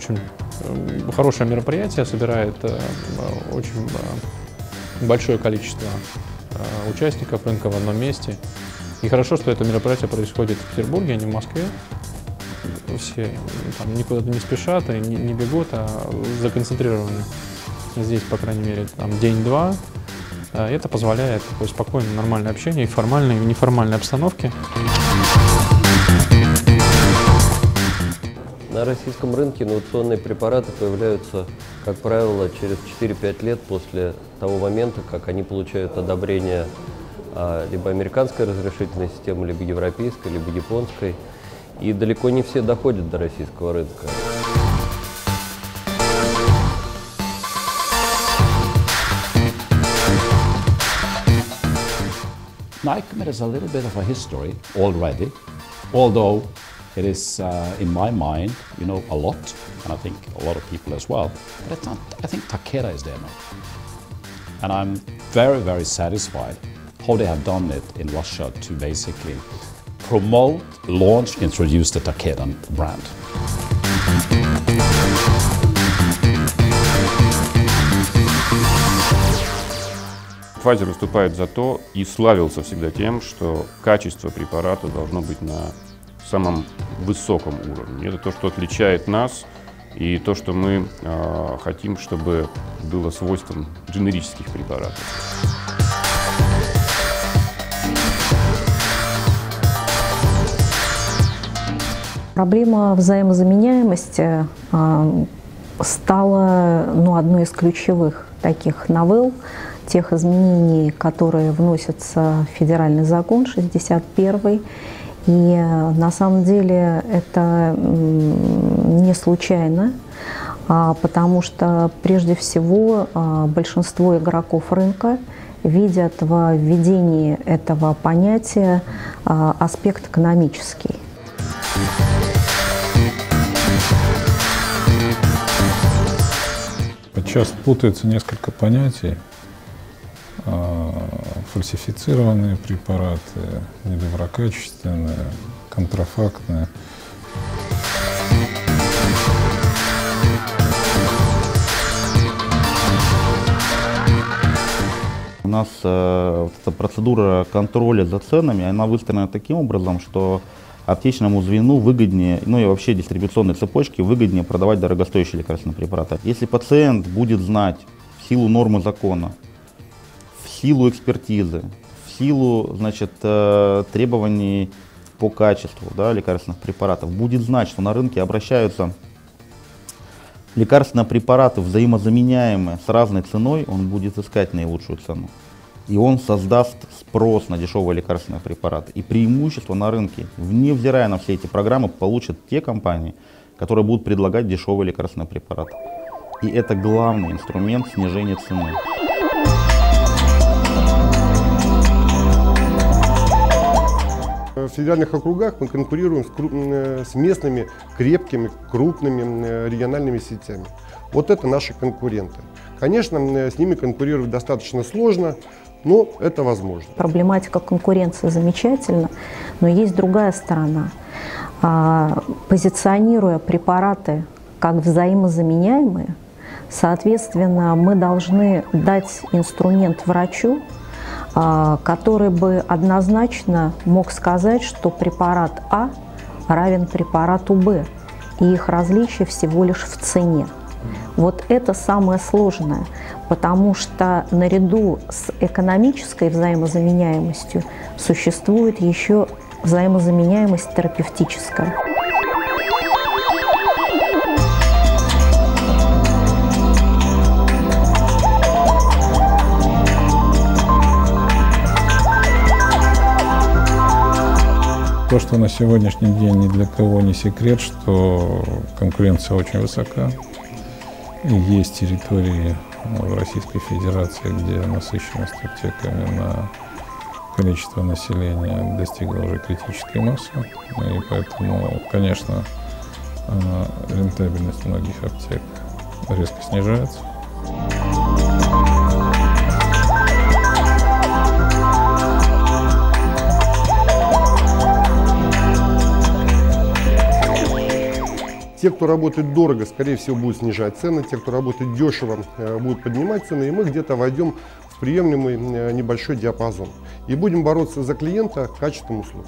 очень э, хорошее мероприятие, собирает э, очень э, большое количество участников рынка в одном месте. И хорошо, что это мероприятие происходит в Петербурге, а не в Москве. Все там, никуда не спешат и не, бегут, а законцентрированы здесь, по крайней мере, там день-два. Это позволяет такое спокойное, нормальное общение и в формальной, и в неформальной обстановке. На российском рынке инновационные препараты появляются, как правило, через 4-5 лет после того момента, как они получают одобрение а, либо американской разрешительной системы, либо европейской, либо японской. И далеко не все доходят до российского рынка. Nycomed has a little bit of a history already, although it is, uh, in my mind, you know, a lot, and I think a lot of people as well. But it's not, I think Takeda is there now. And I'm very, very satisfied how they have done it in Russia to basically promote, launch, introduce the Takeda brand. Pfizer выступает за то и славился всегда тем, что качество препарата должно быть на самом высоком уровне. Это то, что отличает нас и то, что мы э, хотим, чтобы было свойством дженерических препаратов. Проблема взаимозаменяемости а, стала ну, одной из ключевых таких новелл, тех изменений, которые вносятся в федеральный закон 61 и на самом деле это не случайно, а, потому что прежде всего а, большинство игроков рынка видят во введении этого понятия а, аспект экономический. Подчас путается несколько понятий. Фальсифицированные препараты, недоброкачественные, контрафактные. У нас э, вот эта процедура контроля за ценами, она выстроена таким образом, что аптечному звену выгоднее, ну и вообще дистрибуционной цепочке выгоднее продавать дорогостоящие лекарственные препараты. Если пациент будет знать в силу нормы закона, силу экспертизы, в силу значит, э, требований по качеству да, лекарственных препаратов, будет знать, что на рынке обращаются лекарственные препараты взаимозаменяемые с разной ценой, он будет искать наилучшую цену. И он создаст спрос на дешевые лекарственные препараты. И преимущество на рынке, невзирая на все эти программы, получат те компании, которые будут предлагать дешевые лекарственные препараты. И это главный инструмент снижения цены. Федеральных округах мы конкурируем с, кру- э, с местными крепкими, крупными э, региональными сетями. Вот это наши конкуренты. Конечно, э, с ними конкурировать достаточно сложно, но это возможно. Проблематика конкуренции замечательна, но есть другая сторона. А, Позиционируя препараты как взаимозаменяемые, соответственно, мы должны дать инструмент врачу, который бы однозначно мог сказать, что препарат А равен препарату Б, и их различие всего лишь в цене. Вот это самое сложное, потому что наряду с экономической взаимозаменяемостью существует еще взаимозаменяемость терапевтическая. То, что на сегодняшний день ни для кого не секрет, что конкуренция очень высока. Есть территории в Российской Федерации, где насыщенность аптеками на количество населения достигла уже критической массы. И поэтому, конечно, э, рентабельность многих аптек резко снижается. Те, кто работает дорого, скорее всего, будут снижать цены. Те, кто работает дешево, э, будут поднимать цены. И мы где-то войдем в приемлемый э, небольшой диапазон. И будем бороться за клиента качеством услуг.